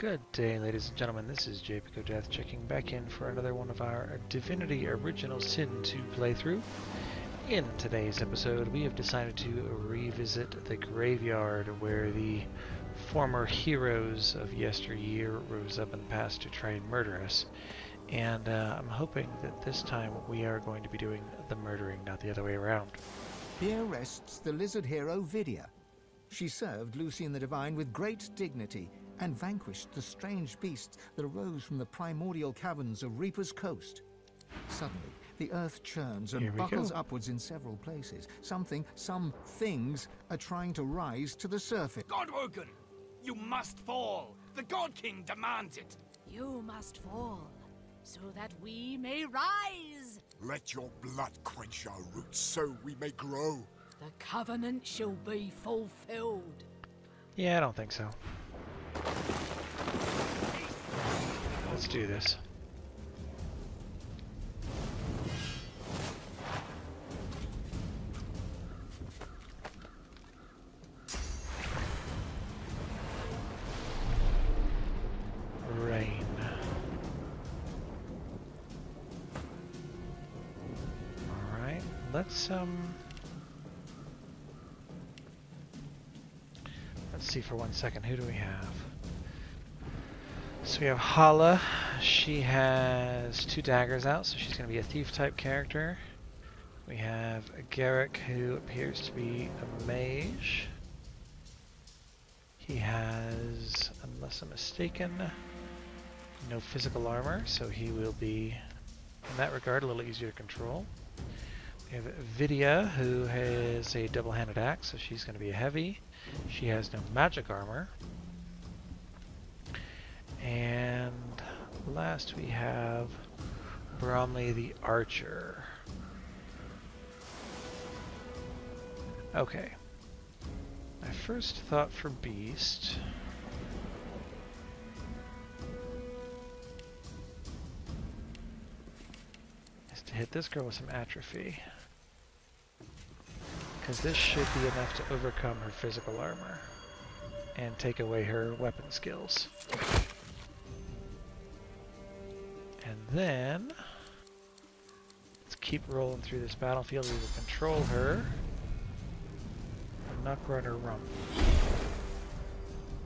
Good day, ladies and gentlemen. This is JPico Death checking back in for another one of our Divinity Original Sin 2 playthrough. In today's episode, we have decided to revisit the graveyard where the former heroes of yesteryear rose up in the past to try and murder us. And uh, I'm hoping that this time we are going to be doing the murdering, not the other way around. Here rests the lizard hero Vidia. She served Lucy Lucian the Divine with great dignity and vanquished the strange beasts that arose from the primordial caverns of Reaper's Coast. Suddenly, the earth churns and buckles go. upwards in several places. Something, some things are trying to rise to the surface. Godwoken! You must fall! The God King demands it! You must fall, so that we may rise. Let your blood quench our roots so we may grow. The covenant shall be fulfilled. Yeah, I don't think so. Let's do this. For one second, who do we have? So we have Halla. She has two daggers out, so she's going to be a thief type character. We have Garrick, who appears to be a mage. He has, unless I'm mistaken, no physical armor, so he will be, in that regard, a little easier to control. We have Vidia, who has a double-handed axe, so she's going to be a heavy. She has no magic armor. And last we have Bromley the Archer. Okay. My first thought for Beast. Is to hit this girl with some atrophy. Because this should be enough to overcome her physical armor and take away her weapon skills. And then let's keep rolling through this battlefield. We will control her and knock her on her rump.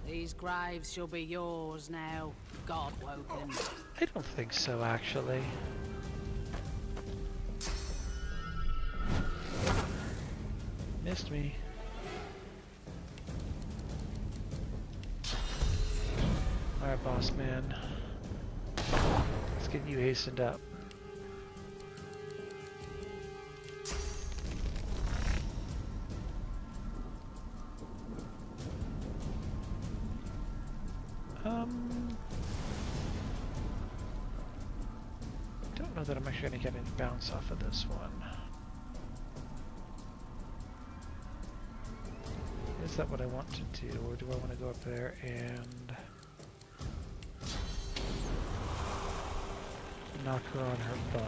These graves shall be yours now, God Godwoken. I don't think so, actually. Missed me. Alright, boss man. Let's get you hastened up. Um, don't know that I'm actually going to get any bounce off of Is that what I want to do, or do I want to go up there and knock her on her bum?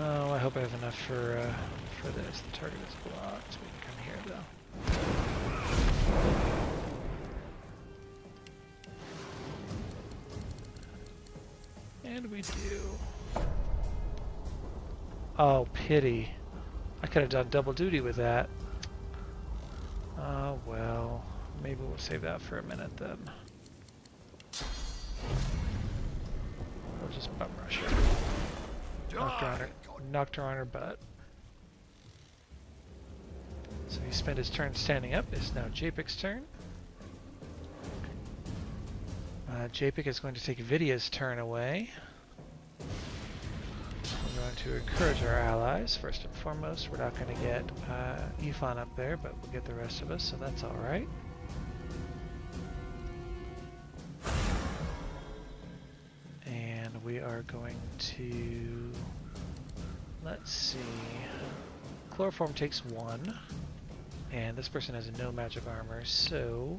Oh, I hope I have enough for uh, for this. The target is blocked. We can come here though. And we do. Oh, pity. I could have done double duty with that. Oh, well. Maybe we'll save that for a minute then. We'll just bum rush her. Knocked her on her, knocked her on her butt. So he spent his turn standing up. It's now Japic's turn. Uh, Japic is going to take Vidia's turn away. Going to encourage our allies. First and foremost, we're not going to get uh, up there, but we'll get the rest of us, so that's alright. And we are going to... Let's see... Chloroform takes one. And this person has no magic armor, so...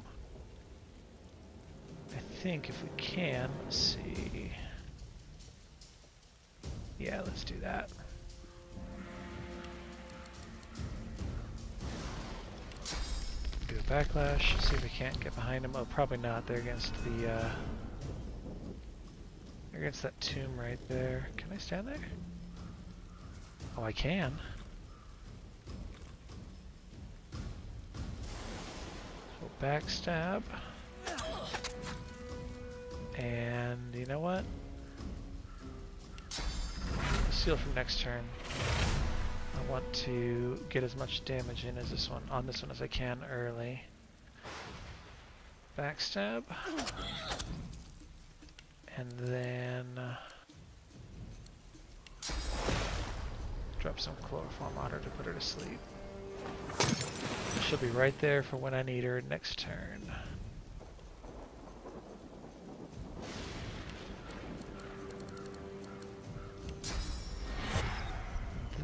I think if we can, let's see... Yeah, let's do that. Do a backlash. See if we can't get behind them. Oh, probably not. They're against the, uh... They're against that tomb right there. Can I stand there? Oh, I can. So backstab. And you know what? Seal from next turn. I want to get as much damage in as this one on this one as I can early. Backstab. And then uh, drop some chloroform on her to put her to sleep. She'll be right there for when I need her next turn.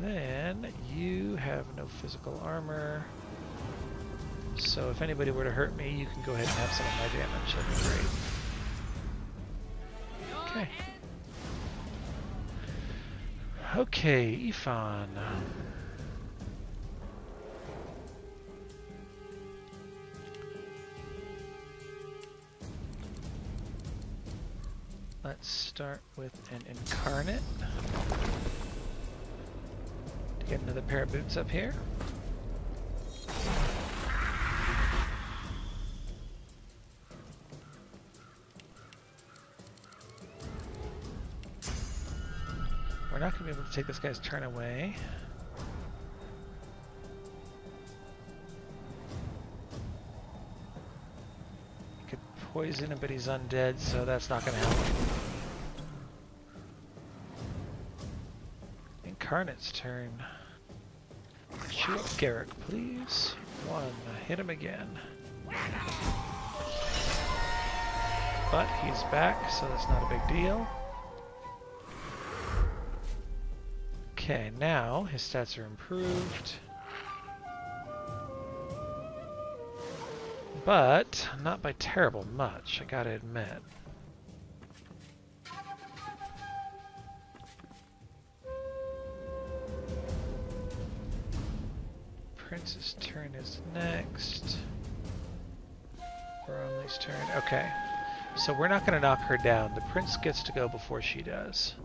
Then you have no physical armor. So if anybody were to hurt me, you can go ahead and have some of my damage. That'd be great. Okay. Okay, Ifan. Let's start with an incarnate. Get another pair of boots up here. We're not going to be able to take this guy's turn away. He could poison him, but he's undead, so that's not going to happen. Incarnate's turn. Shoot Garrick, please. One. Hit him again. But he's back, so that's not a big deal. Okay, now his stats are improved. But not by terrible much, I gotta admit. Prince's turn is next. Bromley's turn. Okay. So we're not going to knock her down. The prince gets to go before she does.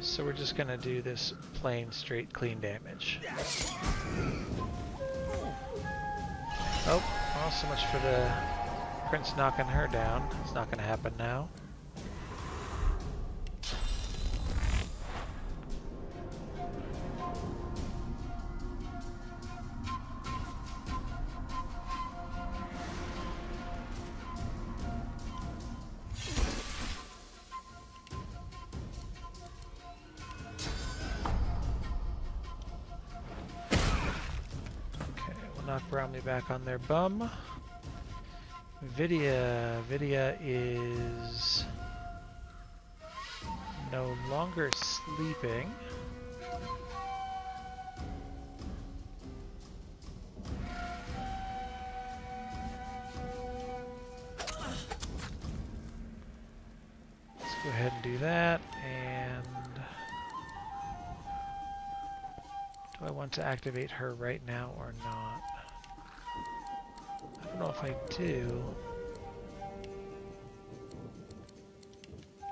So we're just going to do this plain, straight, clean damage. Oh, well, so much for the prince knocking her down. It's not going to happen now. Back on their bum. Vidia. Vidia is no longer sleeping. Let's go ahead and do that, and do I want to activate her right now or not? If I do.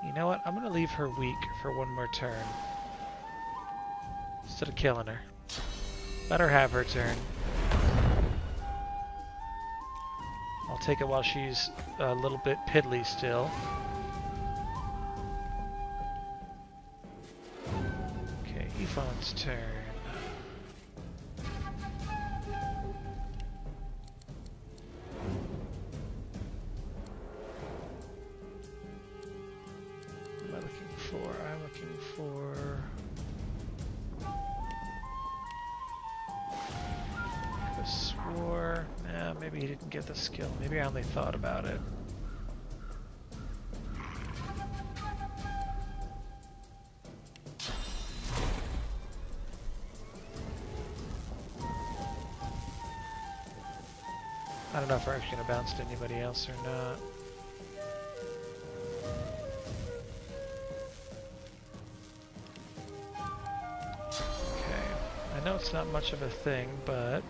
You know what? I'm gonna leave her weak for one more turn. Instead of killing her. Let her have her turn. I'll take it while she's a little bit piddly still. Okay, Ifan's turn. Didn't get the skill. Maybe I only thought about it. I don't know if we're actually going to bounce to anybody else or not. Okay. I know it's not much of a thing, but...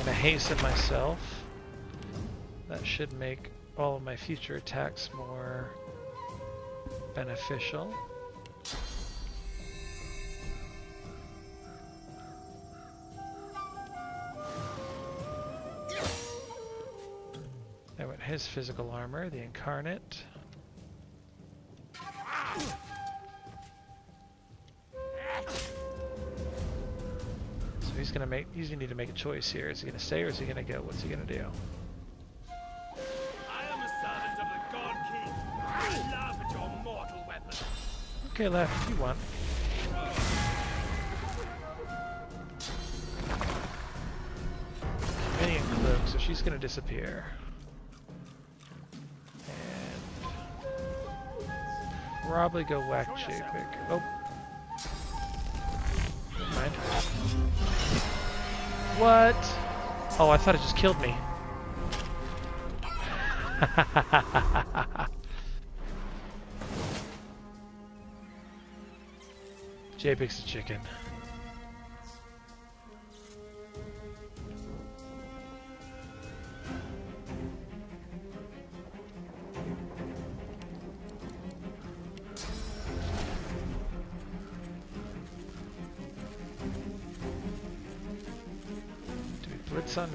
I'm gonna hasten myself. That should make all of my future attacks more beneficial. There went his physical armor, the incarnate. Gonna make he's gonna need to make a choice here. Is he gonna stay or is he gonna go? What's he gonna do? I am a servant of the God King. I laugh your mortal weapon. Okay, left, you want. Minion cloak, so she's gonna disappear. And probably go whack Japic. Oh. What? Oh, I thought it just killed me. Japic's a chicken.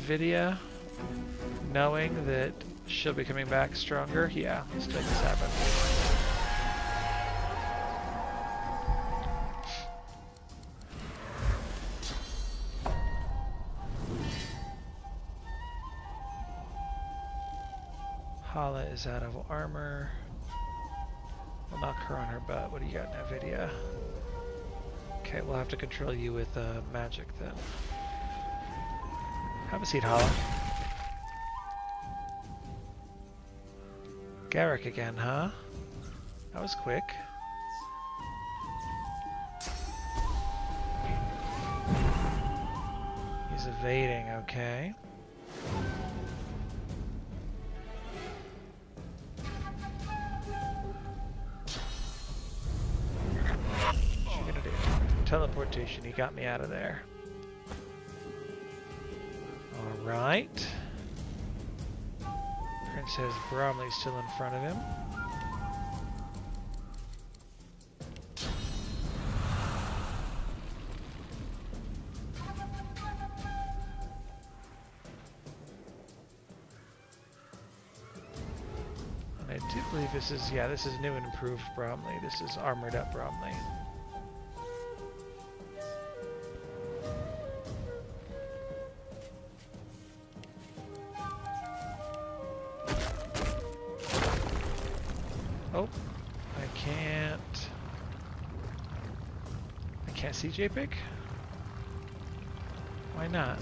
Vidia, knowing that she'll be coming back stronger? Yeah, let's make this happen. Halla is out of armor. We'll knock her on her butt. What do you got, Vidia? Okay, we'll have to control you with uh, magic then. Have a seat, Halla. Garrick again, huh? That was quick. He's evading, okay. What's she gonna do? Teleportation, he got me out of there. Alright. Princess Bromley's still in front of him. And I do believe this is, yeah, this is new and improved Bromley. This is armored up Bromley. Japic? Why not?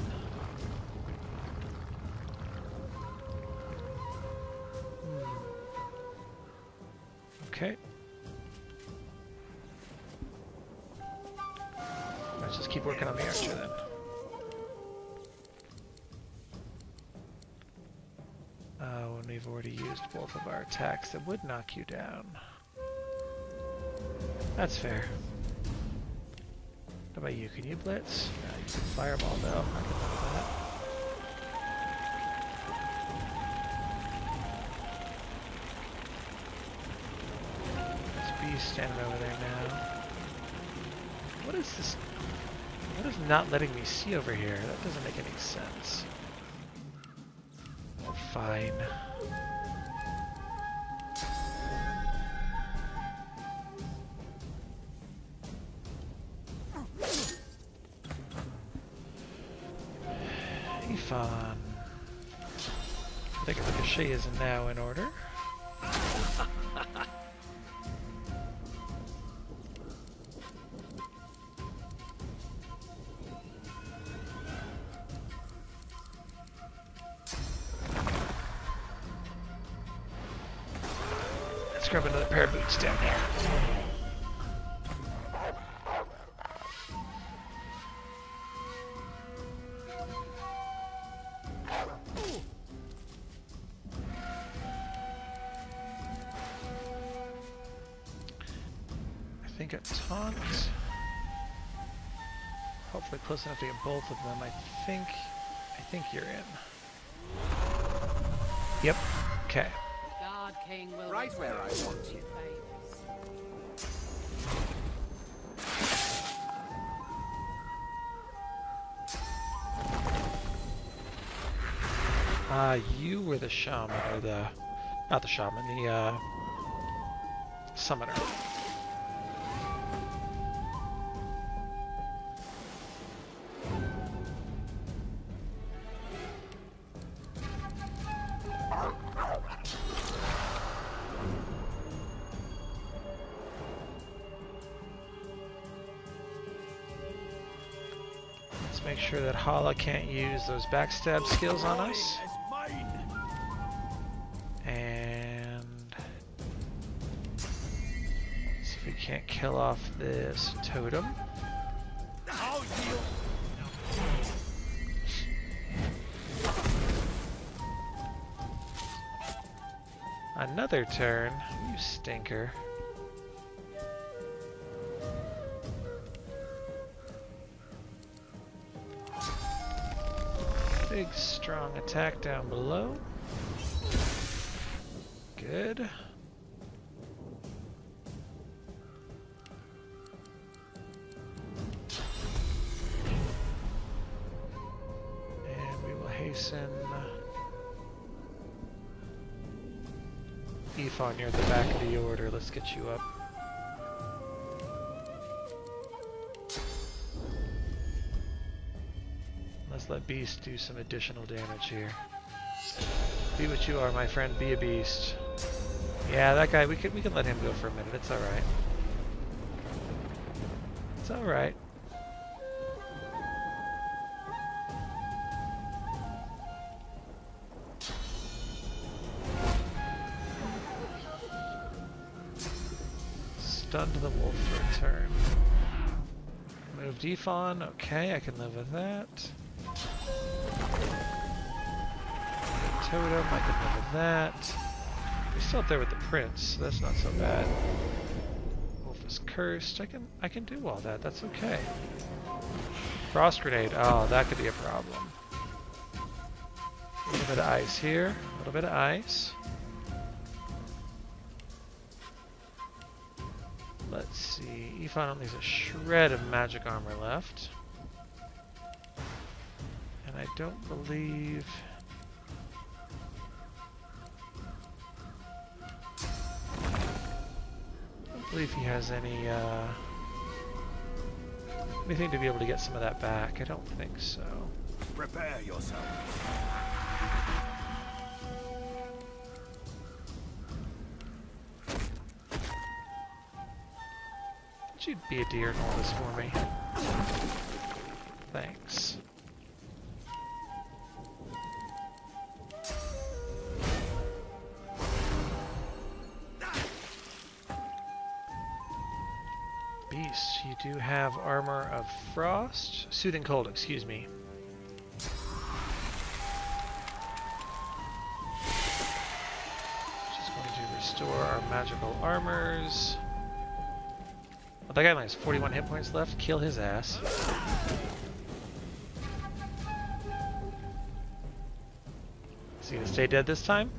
Hmm. Okay. Let's just keep working on the archer then. Uh, when we've already used both of our attacks that would knock you down. That's fair. About you? Can you blitz? Yeah, you can fireball though. I can live that. This beast standing over there now. What is this? What is not letting me see over here? That doesn't make any sense. Fine. Ricochet is now in order. Let's grab another pair of boots down here. Close enough to get both of them. I think, I think you're in. Yep. Okay. God King will Right where I want you. favors. Uh, you were the shaman, or the, not the shaman, the, uh, summoner. Halla can't use those backstab skills on us. And see if we can't kill off this totem. Another turn. You stinker. Big strong attack down below. Good. And we will hasten uh, Ifan, you're at the back of the order. Let's get you up. Beast do some additional damage here. Be what you are, my friend. Be a beast. Yeah, that guy. We can we can let him go for a minute. It's all right. It's all right. Stunned the wolf for a turn. Move Defon. Okay, I can live with that. Totem, I can live that. We're still up there with the prince, so that's not so bad. Wolf is cursed. I can I can do all that. That's okay. Frost grenade. Oh, that could be a problem. A little bit of ice here. A little bit of ice. Let's see. Ifan only has a shred of magic armor left. And I don't believe... believe he has any, uh... Anything to be able to get some of that back. I don't think so. Prepare yourself. You'd you be a dear and all this for me? Thanks. Frost? Soothing cold, excuse me. Just going to restore our magical armors. That guy only has 41 hit points left. Kill his ass. Is he gonna stay dead this time?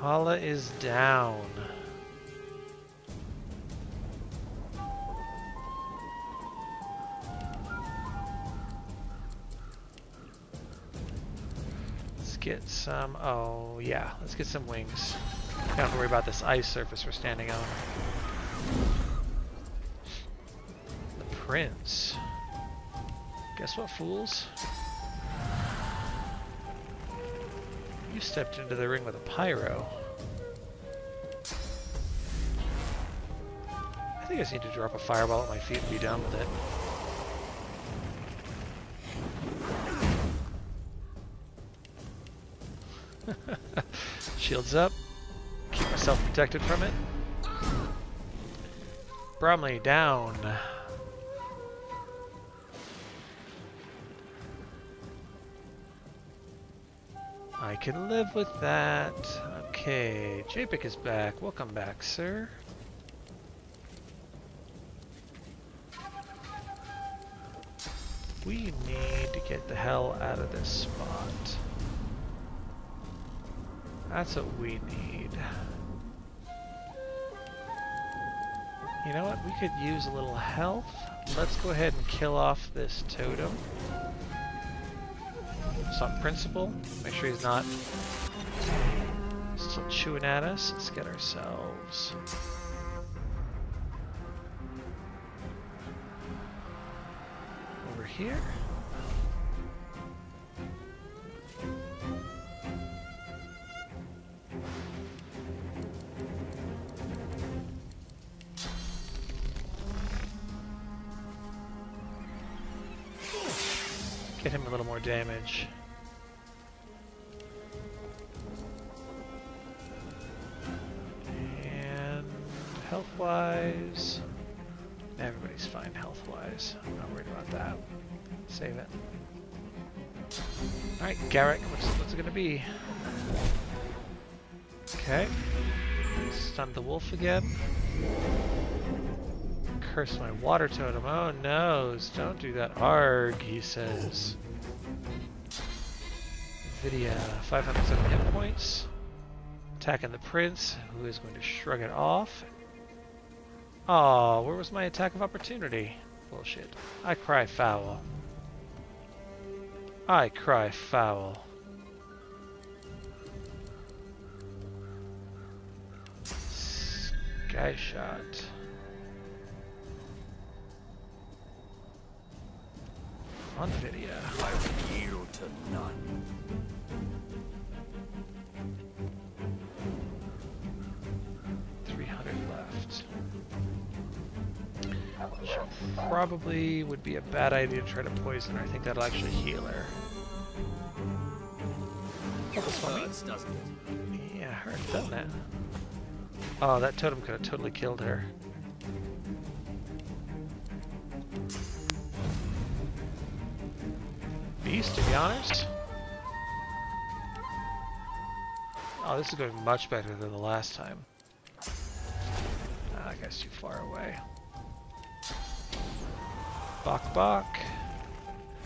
Halla is down. Get some. Oh, yeah. Let's get some wings. Don't have to worry about this ice surface we're standing on. The prince. Guess what, fools? You stepped into the ring with a pyro. I think I just need to drop a fireball at my feet and be done with it. Shields up. Keep myself protected from it. Bromley down. I can live with that. Okay, Japic is back. Welcome back, sir. We need to get the hell out of this spot. That's what we need. You know what? We could use a little health. Let's go ahead and kill off this totem. Just on principle. Make sure he's not still chewing at us. Let's get ourselves. Over here. Get him a little more damage. And health-wise, everybody's fine health-wise. I'm not worried about that. Save it. All right, Garrick, what's, what's it gonna be? Okay. Stun the wolf again. Curse my water totem. Oh no, don't do that. Arg, he says. Vidia, 507 hit points. Attacking the prince, who is going to shrug it off. Oh, where was my attack of opportunity? Bullshit. I cry foul. I cry foul. Sky shot. On video. I will yield to none. Three hundred left. Probably would be a bad idea to try to poison her. I think that'll actually heal her. Hurts? Yeah, hurt, doesn't it? Oh, that totem could have totally killed her. Beast, to be honest. Oh, this is going much better than the last time. Ah, that guy's too far away. Bok Bok.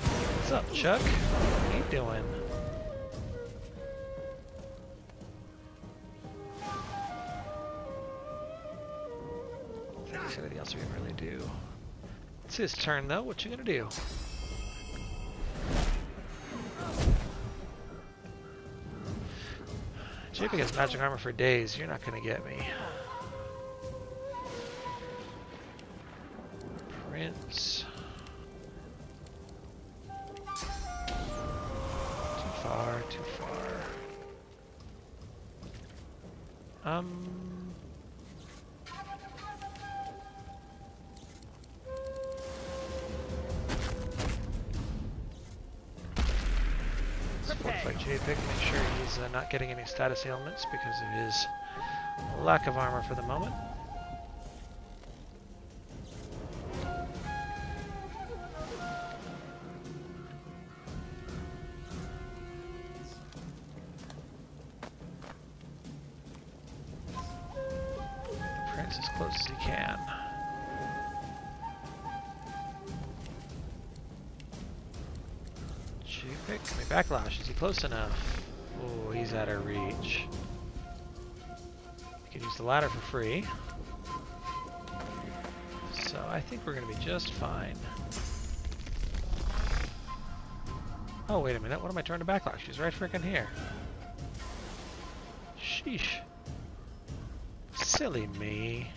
What's up, Chuck? What are you doing? I think anything else we can really do. It's his turn though. What you gonna do? Jacob has magic armor for days. You're not gonna get me. Prince. Too far, too far. Um. Getting any status ailments because of his lack of armor for the moment. Prince as close as he can. Japic, backlash? Is he close enough? Can use the ladder for free. So I think we're gonna be just fine. Oh, wait a minute, what am I trying to backlash? She's right freaking here. Sheesh. Silly me.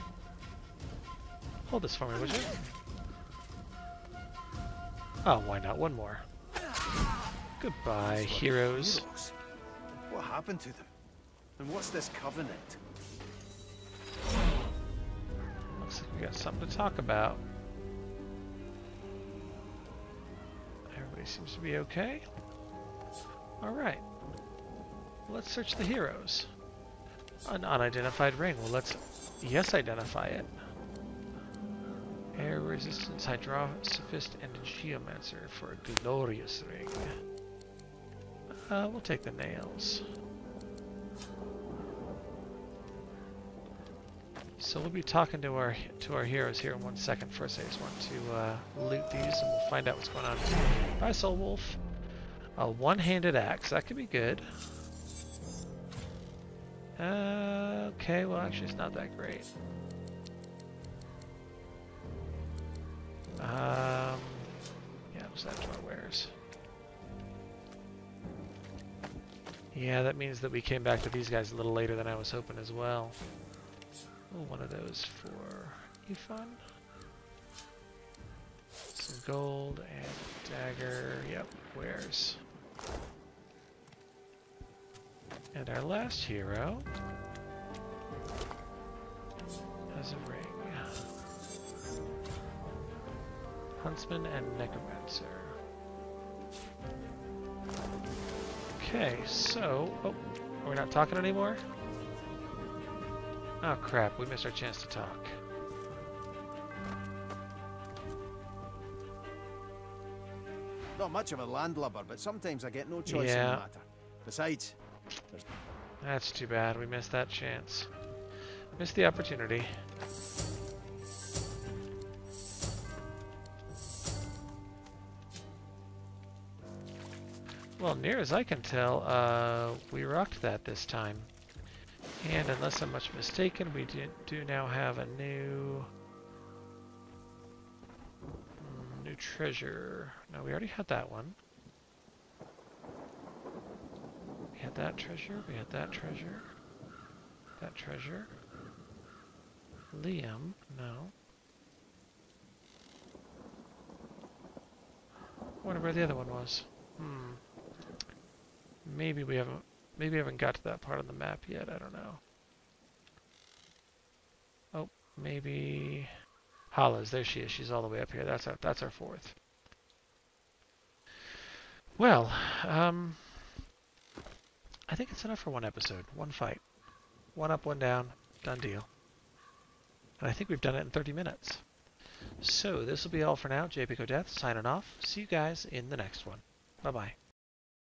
Hold this for me, would you? Oh, why not? One more. Goodbye. Heroes? What happened to them? And what's this covenant? We got something to talk about. Everybody seems to be okay. Alright. Let's search the heroes. An unidentified ring. Well, let's yes identify it. Air resistance, hydrosophist, and geomancer for a glorious ring. Uh, we'll take the nails. So we'll be talking to our to our heroes here in one second. First, I just want to uh, loot these, and we'll find out what's going on. Bye, Soul Wolf. A one-handed axe. That could be good. Uh, okay, well, actually, it's not that great. Um, yeah, what's that to our wares? Yeah, that means that we came back to these guys a little later than I was hoping as well. One of those for Ifan. Some gold and dagger. Yep, wares. And our last hero has a ring. Huntsman and Necromancer. Okay, so... Oh, are we not talking anymore? Oh crap, we missed our chance to talk. Not much of a landlubber, but sometimes I get no choice in the matter. Besides, That's too bad, we missed that chance. Missed the opportunity. Well, near as I can tell, uh, we rocked that this time. And unless I'm much mistaken, we do, do now have a new... New treasure. No, we already had that one. We had that treasure, we had that treasure. That treasure. Liam, no. I wonder where the other one was. Hmm. Maybe we haven't maybe I haven't got to that part of the map yet, I don't know. Oh, maybe Hollis, there she is. She's all the way up here. That's our that's our fourth. Well, um I think it's enough for one episode. One fight. One up, one down. Done deal. And I think we've done it in 30 minutes. So this will be all for now. Japic Death signing off. See you guys in the next one. Bye bye.